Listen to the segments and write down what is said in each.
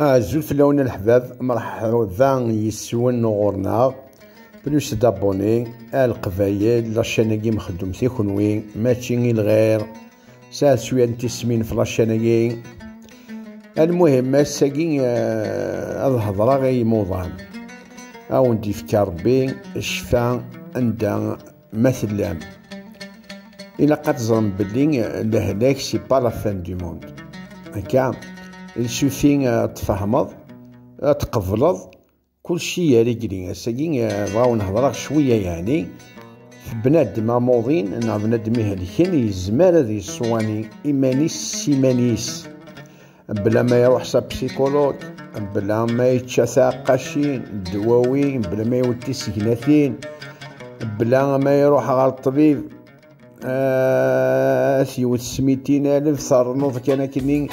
عزول فلاون الحباب مرحبا يسون غورنا بلوس دابوني القبايل لاشاناكي مخدومتي كونوي ماشي الغير ساعة شوية نتسمين في لاشاناكي المهم ساكي الهضرة غي موضان أو ندي في ربي الشفاء عند مثل إلا قد بلي الهلاك سي با لا فان دو موند هكا السوفي تفهمض تقبلض كل شيء يا رجلي ساقي بغاو نهضر شوية يعني في بنادم موضين إن بنادم يهلكن يزمر هذه الصواني إيمانيس سيمانيس. بلا ما يروح سا بسيكولوج بلا ما يتشافى قاشين دواوين بلا ما يودي سكناتين بلا ما يروح على الطبيب آه سيوت سميتين ألف صار نوض كان كنين.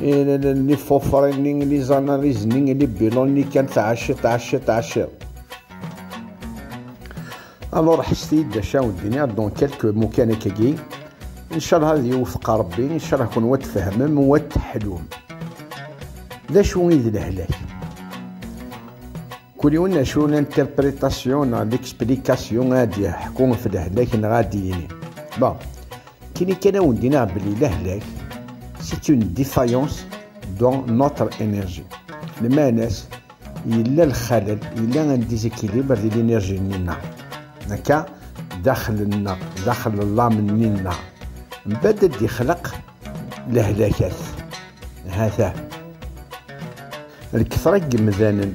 لي فوفريني لي زاناليزني لي بيلوني كان تعشي تعشي تعشي الور حسيت دا شاو الدنيا دون كالكو مكان كاكي إن شاء الله هذا يوفق ربي إن شاء الله يكون وتفهمم وتحلوم. ذا شو يد الهلاك كل يوم شو الانتربريتاسيون ليكسبليكاسيون غادي يحكون في الهلاك غادي با كيني كان ودينا بلي الهلاك c'est une défaillance dans notre énergie. الماناس إلا الخلل إلا ان ديزيكيليبر ديال الانرجي نينا هكا داخل النار داخل الله مننا من بعد يخلق الهلاكات هذا الكثرة جمذانا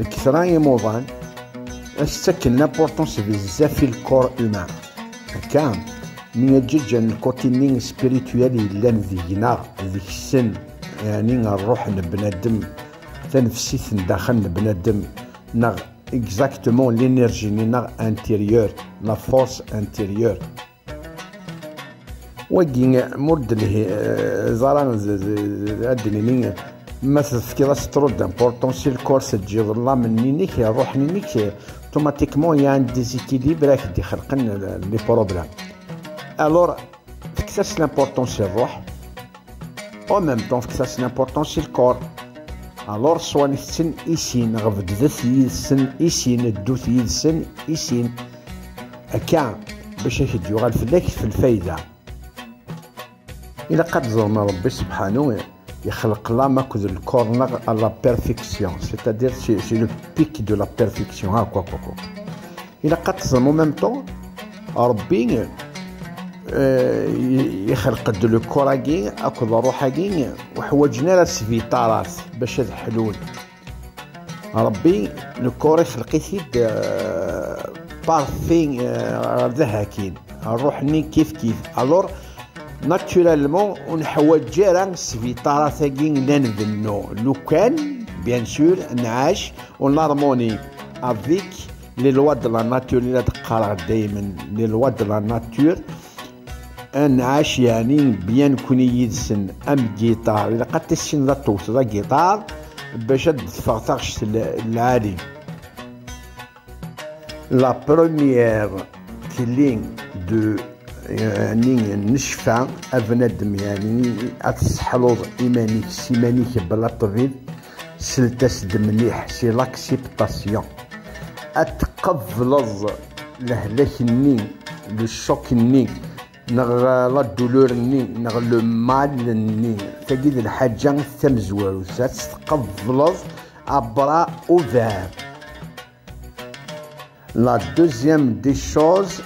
الكثرة يموضان استكن لابورتونس بزاف في الكور اومان هكا من الجج الكوتيني سبيريتوالي لأن ذينا ذيك السن يعني الروح لبنادم تنفسيت داخل لبنادم نغ اكزاكتومون لينيرجي نغ انتيريور لا فورس انتيريور وكي مرد له زران ادني ما تفكر ترد امبورطونسي الكورس تجي ظلا من نينيك الروح نينيك اوتوماتيكمون يا ديزيكيليبر راك دي خلقن لي بروبلام Alors, fixer l'importance sur le En même temps, fixer l'importance sur le corps. Alors, soit نحسن إيسين غفدت يدسن إيسين الدوت يدسن إيسين هكا باش يغال فلاك في الفايدة إلا قد زرنا ربي سبحانه يخلق لا ماكود الكورنر à la perfection c'est-à-dire c'est le pic de la perfection هاكا كوكو إلا قد زرنا en même temps ربي يخلق لو كوراكي أكو روحاكي وحوجنا لا سفيطارات باش حلول ربي لو كور يخلق يثيد بارفين ذا هاكين. روحني كيف كيف. الور ناتورالمون ونحوج جيران سفيطارات هاكين لنبنو لو كان بيان سور نعاش ونارموني. افيك لي لوا دو لا ناتور اللي تقرا دايما لي لوا دو لا انعاش يعني بيان كوني يدسن أم جيتار إلا قد تسين توت ذا جيتار باش تدفع تغش العالي. لا بروميير كلين دو يعني نشفى افنادم يعني اتسحلوض ايمانيك سيمانيك بلا طبيب سلتاس مليح سي لاكسيبتاسيون اتقفلظ لهلاك النين لو شوك النين نغ لا دولور ني نغ لو مال ني تجد الحاجة تمزوار تقبلض ابرا اوفير La deuxième des choses,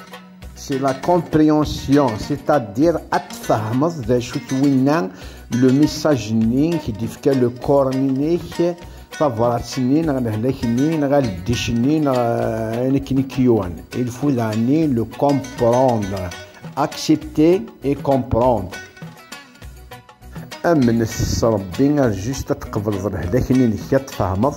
c'est la compréhension, c'est-à-dire atfahmaz ذا شو توينا لو ميساج ني كي ديفكا لو كور نيك فافرات سنين غا الهلاك ني غا الديش ني غا كني كيوان il faut l'année le comprendre accepter et comprendre. امن ربي جوست تقبل اللي نكا تفهمض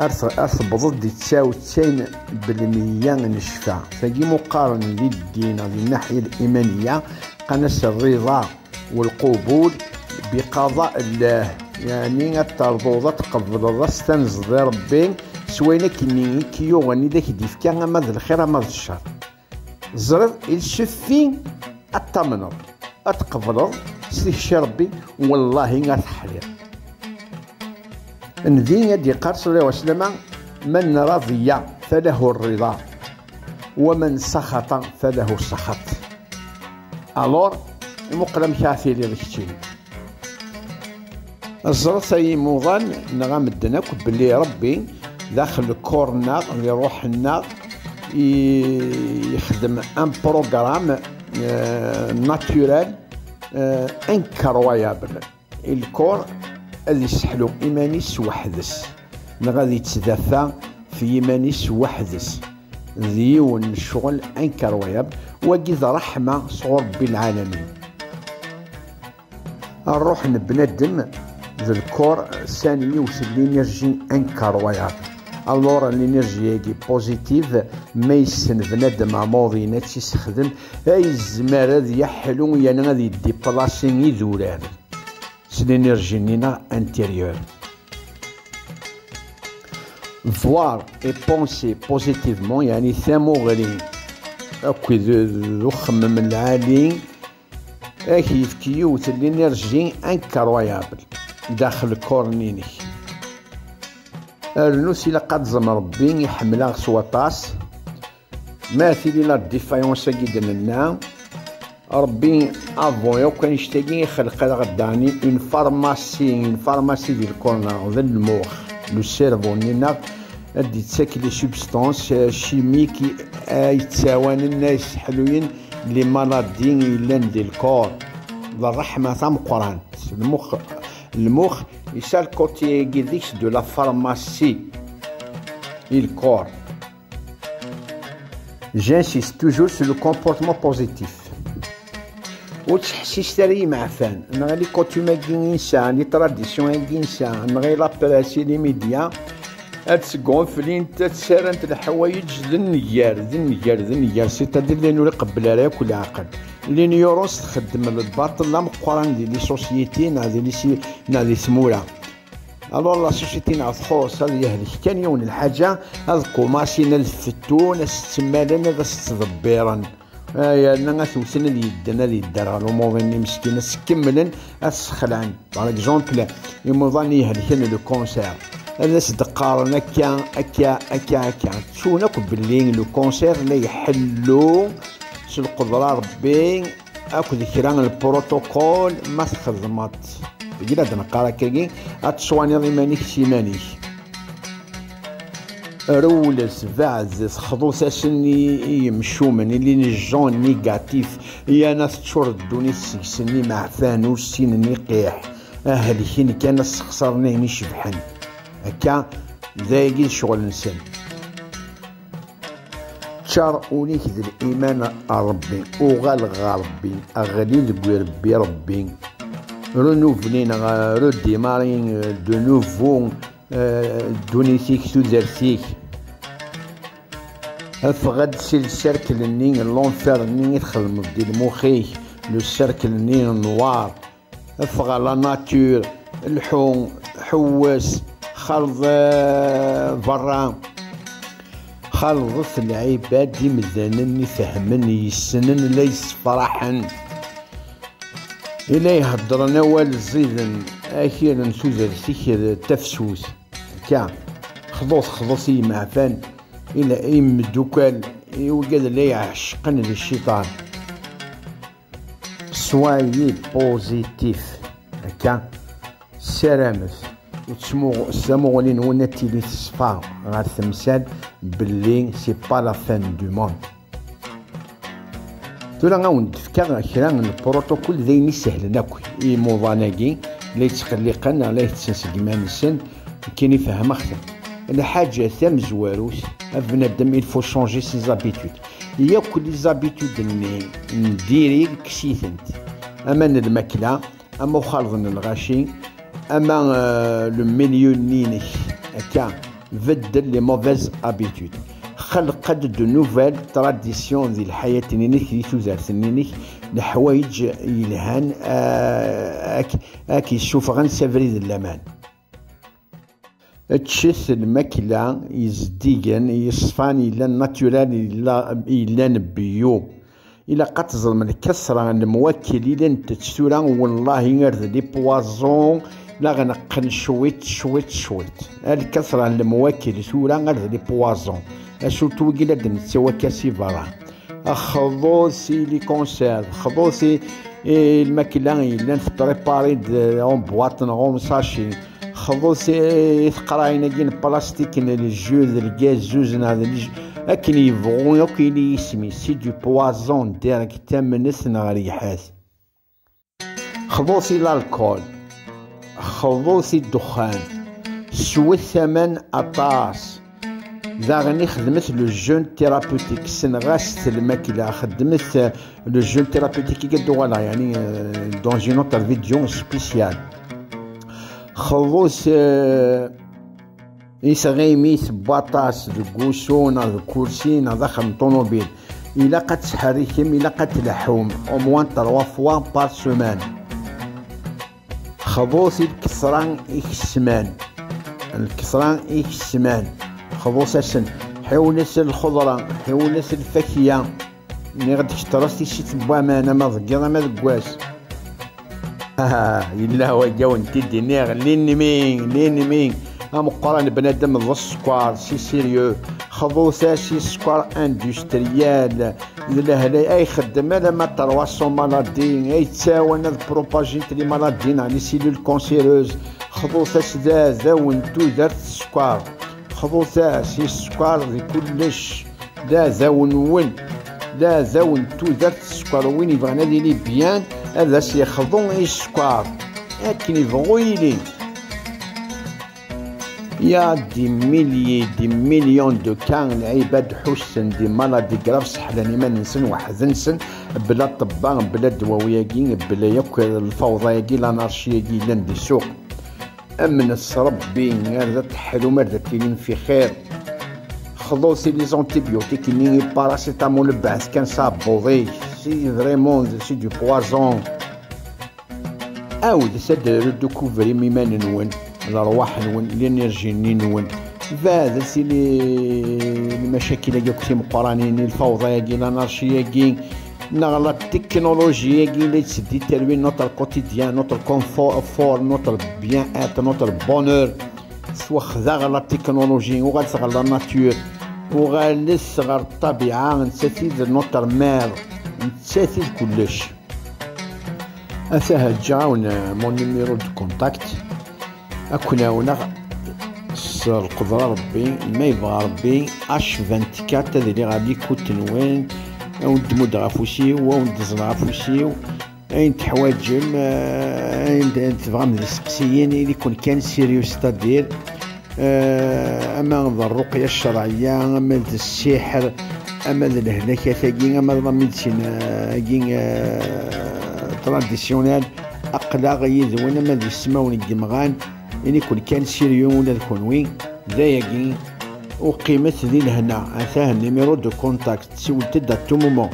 ارثبض دي تساو تسين بالمية نشفى فقي مقارن للدين من الناحية الإيمانية قناس الرضا والقبول بقضاء الله يعني الترضوضة تقبل الراس تنزل ربي سوينا كني كيو غني داك ديفكا ما الخير ما الشر زرد الشفي التمنر اتقبلض سيكشي ربي والله غتحلير ندين يدي قال صلى الله عليه وسلم من رضي فله الرضا ومن سخط فله السخط الور المقلم كاثير الكتين الزرط اي موضان نغام الدنك بلي ربي داخل الكورنا اللي روحنا يخدم ان بروغرام ناتورال انكرويابل. الكور اللي يسحلو إيمانيس وحدس. غادي يتدافع في إيمانيس وحدس. ديون الشغل انكرويابل. وقيد رحمة صغر بالعالمين. نروح نبندم ذا الكور ثاني يوصل لينيرجي انكرويابل. الور كي بوزيتيف ما يسن بنادم عموضي نات يستخدم اي الزمار هذا يحلو يعني غادي يدي بلاسي يدوران سلينيرجي نينا انتيريور voir et penser positivement يعني ثامو غلي اكو ذو خمم العالي اكي يفكيوت الانرجي انكرويابل داخل كورنيني النوس إلا قد زم ربي يحملها سواطاس ما ثيلي لا ديفايونس كي لنا ربي افون يو كان يشتاقي يخلق غداني اون فارماسي اون فارماسي ديال الكورنا ذا المخ لو سيرفو نينا ادي تساكي لي سوبستانس شيميك يتساوان الناس حلوين لي مالادين يلان ديال الكور الرحمة تاع مقران المخ المخ يسال كوتي كيديكس دو لا فارماسي الكور جانسيست توجور سو لو كومبورتمون بوزيتيف وتحسيس تاري معفان نغالي كوتيما كي انسان لي تراديسيون كي انسان نغي لا براسي لي ميديا هاد سكون فلين تتسارنت الحوايج النيار ذي النيار سيتادير لانو يقبل على كل عقل لي نيوروس تخدم الباطل لا مقران دي لي سوسيتي نا دي لي نا دي ثمولا ألو لا سوسيتي نا تخوص هذا يهلك كان يون الحاجة هذا كوماسي نلفتو نستمالا هذا ستضبيرا يا أنا ثوثن اللي يدنا اللي يدار الأمور مسكينه سكملن اسخلعن باغ اكزومبل يموضان يهلكن لو كونسير هذا صدقارن هكا هكا هكا هكا تشونك باللي لو كونسير لا يحلو شو القدرة ربي اكو ذكران البروتوكول ما تخدمات يجي هذا نقرا كاكي أتشواني مانيك سيمانيك رولس بعز خضو ساسني يمشو من اللي نجون نيجاتيف يا ناس تشور الدوني مع فانوس سين قيح أهل كين كان خسرني نشبحن. هكا ذايقي شغل نسن شار اونيك ذي الايمان ربي وغالغ ربي اغلي ذكوي ربي ربي. رونوفلين رو ديمارين دو نوفو دونيتيك تودرتيك أفغاد سي السيركل ني لونفير ني يدخل دي المخيك لو سيركل ني نوار. أفغا لا ناتور الحوم حواس خلط برا خلطت العباد مذانن يفهمن يسنن ليس فرحا. إلا يهضرن أول زيدن أخيرا سوزر سيكر تفسوس. كا خلوص خلوص معفان إلا أي مدوكال يوجد لا يعشقن للشيطان. سوايي بوزيتيف. هكا سلامس وتسمو الساموغلين ونتي لي تصفى غير التمثال باللي سي با لا فان دو موند. تورا غاون تفكا كرا البروتوكول داين يسهل ناكل. إي موضاناكي لا يتقلقن لا يتسنسقمان السن كاين يفهم اخر الحاجة ثم زواروس بنادم il faut changer ses habitudes. يا كل لي زابيتود اللي نديري كسيثنت. أما الماكلة أما خالضن الغاشي أما لو ميليو نينك هكا بدل لي موفيز أبيتود. خلق دو نوفيل تراديسيون ديال الحياة نينك دي توزارت نينك الحوايج يلهان اكي يشوف غنسافري الأمان. تشث الماكلة يزديقن يصفان إلا ناتورال إلا نبيو. إلا قد ظلم الكسرة الموكل إلا نتتسورا والله يرد دي بوازون. لا غنقن شويت شويت شويت. الكثرة المواكل ثورا غير لي بوازون. سورتو كيلا دنتسوا كاسي برا. خذوسي لي كونسيرف خذوسي الماكلة يلان بريباري أون بواط أون ساشي. خذوسي ثقراين كين بلاستيك الجوز الكاز زوز هذا اكن يبغون يوكي لي يسمي. سي دو بوازون ديريكت تامنس نغريحات خذوسي الالكول خذوسي الدخان. سوى الثمن أطاس. داغني خدمت لو جون ثيرابوتيك سنغاس الماكلة. خدمت لو جون ثيرابوتيك كي ولا يعني دون جي نوتر فيديو سبيسيال خلص يسغيميس باطاس الكوسونا الكرسينا داخل طوموبيل إلا قد تحركم إلا قد تلحوم. أو موان تروا فوا بار سومان خبوص الكسران إكسمان. الكسران إكسمان. خبوص السن حيونس الخضرة. حيونس الفاكهة. ملي غادي تشترس تيشي تبوا مانا ما ضقيض ما ذكواس ها إلا هو جاون تدي نيغ لين مين لين مين قران بنادم ذا السكوار سي سيريو خذوثا سي سكوار إندستريال لهلا أي خدم لا ما ترواسون مالادي أي تساوى هاد بروباجيت لي مالادي على سيلول كونسيروز. خذوثا سدا ذاون تو دارت السكوار خذوثا سي السكوار دي كلش. لا ذاون ون لا ذاون تو دارت السكوار وين يبغى نادي لي بيان هذا سيخضون إي السكوار لكن يبغوا يلي. Il y a des millions de cas العباد حسن دي مالادي كراف سحلاني ما ننسن واحد نسن بلا طباء بلا دواوياكي بلا ياك الفوضى لانارشياكي لأن دي سوق. أمن الصربي غير تحلو مرد كاينين في خير. خلصي لي زونتيبيوتيك ني باراسيتامول بعث كان صابوضي سي فريمون سي دو بوازون. عاود سد ردوكوفري ميمان نون الارواح نون الانرجي نون. فهذا سي المشاكل اللي كنتي مقرانين الفوضى كي الانارشيا كي نغلا التكنولوجيا كي اللي تسدي تروين نوتر كوتيديان نوتر كونفور نوتر بيان ات نوتر بونور سوا خذا غلا التكنولوجي وغالس غلا الناتور وغالس غير الطبيعة نساتي نوتر مير نساتي كلش. أثاها جاون مون نيميرو دو كونتاكت. أكون هنا القدرة ربي ما يبغى ربي؟ اش 24 هذه اللي غادي كنت نوين أو تمد غافوسي أو تزرع غافوسي أين تحواجم؟ أين تبغى من السقسيين؟ اللي يكون كان سيريوس تدير. أما الرقية الشرعية أما السحر أما الهلاكة ثاقي أما الميديسين كين تراديسيونيل اقلاغ يذون أما ذي السماون الدمغان يعني كل كان سيريو ولا وين ذايقين وقيمة ذي الهنا أثاه النيميرو دو كونتاكت سي تدا تو مومون.